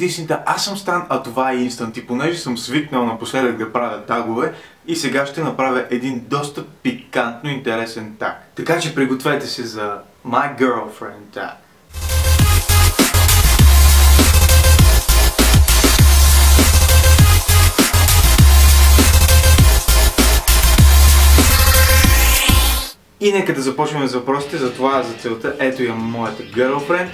преди истината, аз съм Стан, а това е Инстант. И понеже съм свикнал напоследък да правя тагове, и сега ще направя един доста пикантно интересен таг. Така че пригответе се за My Girlfriend tag. И нека да започнем с въпросите, за това за целта ето я моята girlfriend.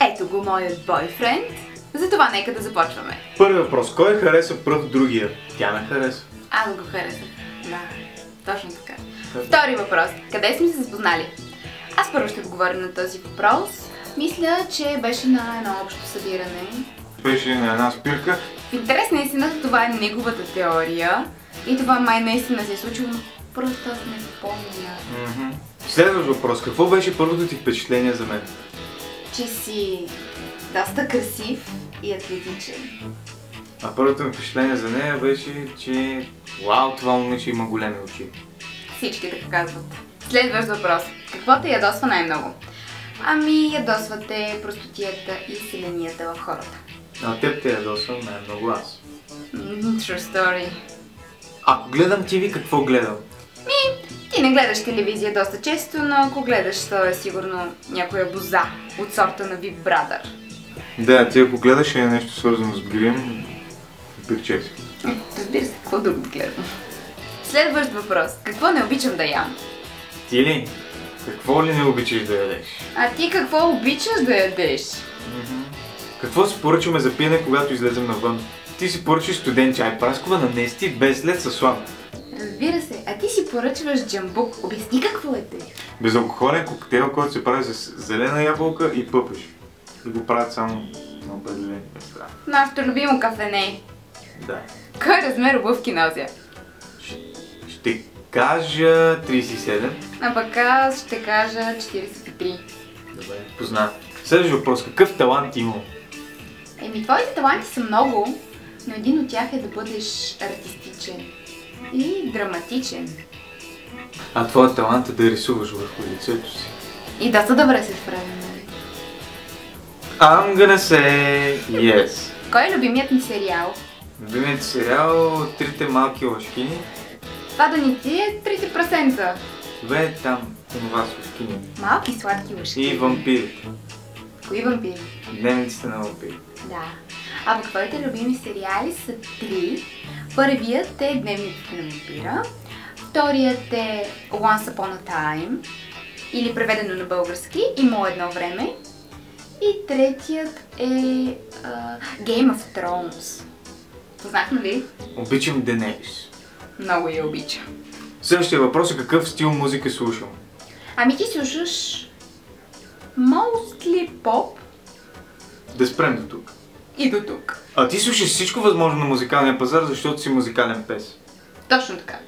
Ето го моят бойфренд. Затова нека да започваме. Първи въпрос. Кой хареса пръв другия? Тя ме хареса. Аз го харесах. Да, точно така. Втори въпрос. Къде сме се запознали? Аз първо ще отговоря на този въпрос. Мисля, че беше на едно общо събиране. Беше на една спирка. В интерес на истината това е неговата теория. И това май наистина се е случило, но просто аз не. Mm-hmm. Следващ въпрос. Какво беше първото ти впечатление за мен? Че си доста красив и атлетичен. А първото ми впечатление за нея беше, че вау, това момиче има големи очи. Всички така казват. Следващ въпрос. Какво те ядосва най-много? Ами, ядосвате простотията и селенията в хората. А теб те ядосвам най-много аз. True story. Ако гледам ТВ, какво гледам? Ми, ти не гледаш телевизия доста често, но ако гледаш, то е сигурно някоя боза от сорта на Big Brother. Да, ти ако гледаш е нещо свързано с грим, пирче си. Разбира се, какво друго да гледам. Следващ въпрос. Какво не обичам да ям? Ти ли? Какво ли не обичаш да ядеш? А ти какво обичаш да ядеш? Какво си поръчваме за пиене, когато излезем навън? Ти си поръчаш студен чай, праскова на нести, без лед със слаб. Разбира се, а ти си поръчваш джамбук. Обясни какво е те. Безалкохолен коктейл, който се прави с зелена ябълка и пъпеш. И го правят само на определени места. Нашето любимо кафене. Да. Кой размер обувки нося? Ще кажа 37. А пък аз ще кажа 43. Добре, познат. Следващия въпрос. Какъв талант имам? Еми, твоите таланти са много, но един от тях е да бъдеш артистичен и драматичен. А твоят талант е да рисуваш върху лицето си. И доста добре се справим? I'm gonna say yes. Кой е любимият ни сериал? Любимият сериал Трите малки лъжкини. Това да ни ти е 30%. Бе там това с лъжкини. Малки сладки лъжки. И вампирите. Кои вампири? Дневниците на вампири. Да. А пък твоите любими сериали са три. Първият е Дневникът на вампира. Вторият е Once Upon a Time. Или преведено на български Има едно време. И третият е а, Game of Thrones. Познахме ли? Обичам Денерис. Много я обича. Следващия въпрос е какъв стил музика слушам? Ами ти слушаш mostly поп Да спрем до тук. и до тук. А ти слушаш всичко възможно на музикалния пазар, защото си музикален пес. Точно така.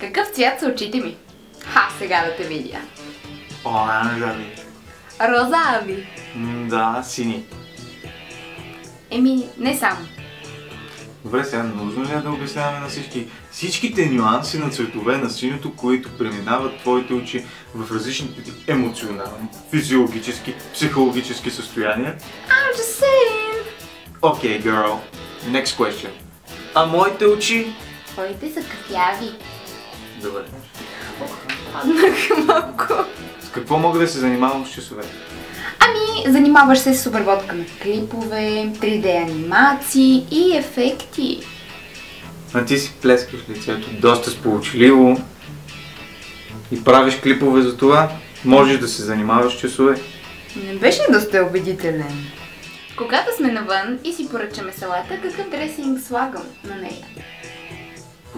Какъв цвят са очите ми? Ха, сега да те видя. О, не да ми. Розави. М, Да, сини. Еми, не само. Добре, сега нужно ли е да обясняваме на всички всичките нюанси на цветове на синьото, които преминават твоите очи в различните ти емоционални, физиологически, психологически състояния? I'm just saying. Окей, okay, girl. Next question. А моите очи? Твоите са кафяви. Добре. Паднах малко. Какво мога да се занимавам с часове? Ами, занимаваш се с обработка на клипове, 3D анимации и ефекти. А ти си плескаш лицето доста сполучливо и правиш клипове за това. Можеш да се занимаваш с часове. Не беше доста убедителен. Когато сме навън и си поръчаме салата, какъв дресинг слагам на нея?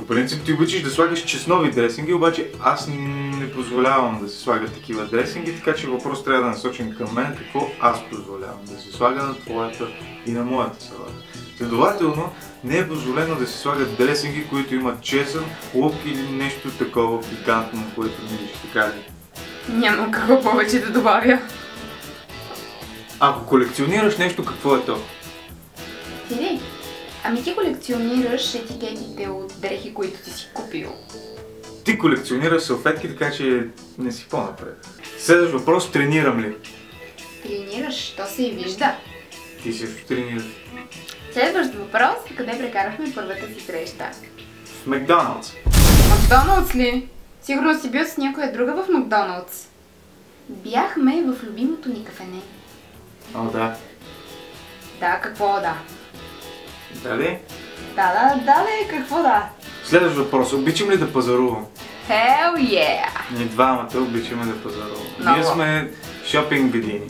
Принцип ти обичаш да слагаш чеснови дресинги, обаче аз не позволявам да се слагат такива дресинги, така че въпрос трябва да насочим към мен какво аз позволявам да се слага на твоята и на моята салата. Следователно, не е позволено да се слагат дресинги, които имат чесън, лук или нещо такова пикантно, което мириш, така ли? Нямам какво повече да добавя. Ако колекционираш нещо, какво е то? Ти ли? Ами ти колекционираш етикетите от дрехи, които ти си купил. Ти колекционираш салфетки, така че не си по-напред. Следващ въпрос, тренирам ли? Тренираш, то се и вижда. Ти също тренираш. Следващ въпрос. Къде прекарахме първата си среща? В Макдоналдс. Макдоналдс ли? Сигурно си бил с някоя друга в Макдоналдс. Бяхме в любимото ни кафене. О, да. Да, какво да? Дали? Да, да, да, ли, какво да? Следващ въпрос. Обичам ли да пазарувам? Hell yeah! Ние двамата обичаме да пазаруваме. Много. Ние сме шопинг години.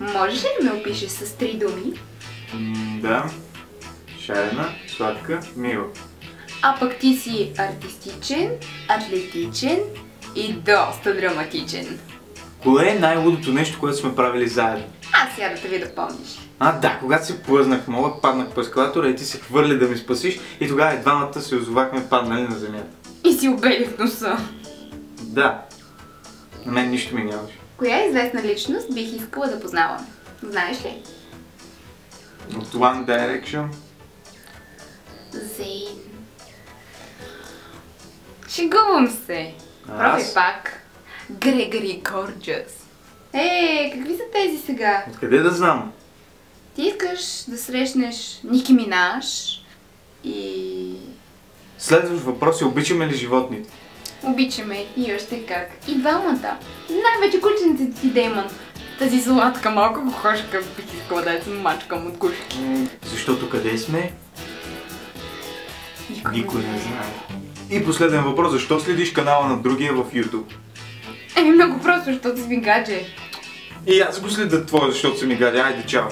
Можеш ли да ме опишеш с три думи? М, да. Шарена, сладка, мила. А пък ти си артистичен, атлетичен и доста драматичен. Кое е най-лудото нещо, което сме правили заедно? Аз сега да те ви да помниш. А, да, когато се плъзнах много, паднах по ескалатора и ти се хвърли да ми спасиш и тогава и двамата се озовахме паднали на земята. И си обелих носа. Да. На мен нищо ми нямаше. Коя известна личност бих искала да познавам? Знаеш ли? От One Direction. Зейн. Шегувам се. А Пробвай аз? пак. Грегори Горджас. Е, какви тези сега? Откъде да знам? Ти искаш да срещнеш Ники Минаш и... Следващ въпрос е обичаме ли животните? Обичаме и още как. И двамата. Най-вече кученцето ти Деймон. Тази сладка малка кокошка бих искала да я се мачкам от гушки. М, Защото къде сме? Никой не знае. И последен въпрос, защо следиш канала на другия в YouTube? Еми много просто, защото си ми гадже. И аз го следя твоя, защото се ми гадя. Айде, чао.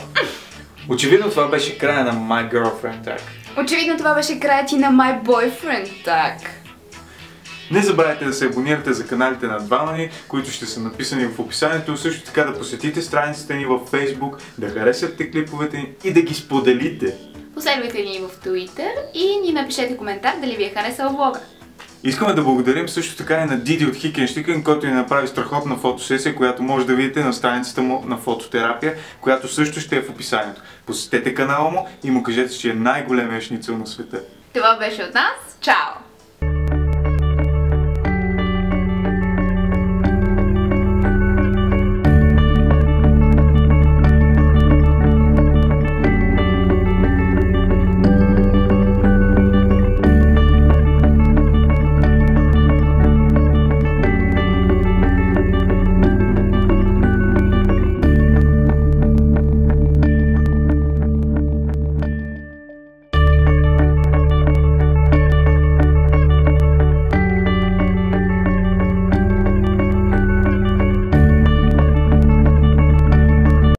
Очевидно това беше края на My Girlfriend Tag. Очевидно това беше краят и на My Boyfriend, так. Не забравяйте да се абонирате за каналите на двама ни, които ще са написани в описанието. Също така да посетите страниците ни в Facebook, да харесате клиповете ни и да ги споделите. Последвайте ни в Twitter и ни напишете коментар дали ви е харесал влога. Искаме да благодарим също така и на Диди от Хикенштикен, който ни направи страхотна фотосесия, която може да видите на страницата му на фототерапия, която също ще е в описанието. Посетете канала му и му кажете, че е най-големия шницел на света. Това беше от нас. Чао!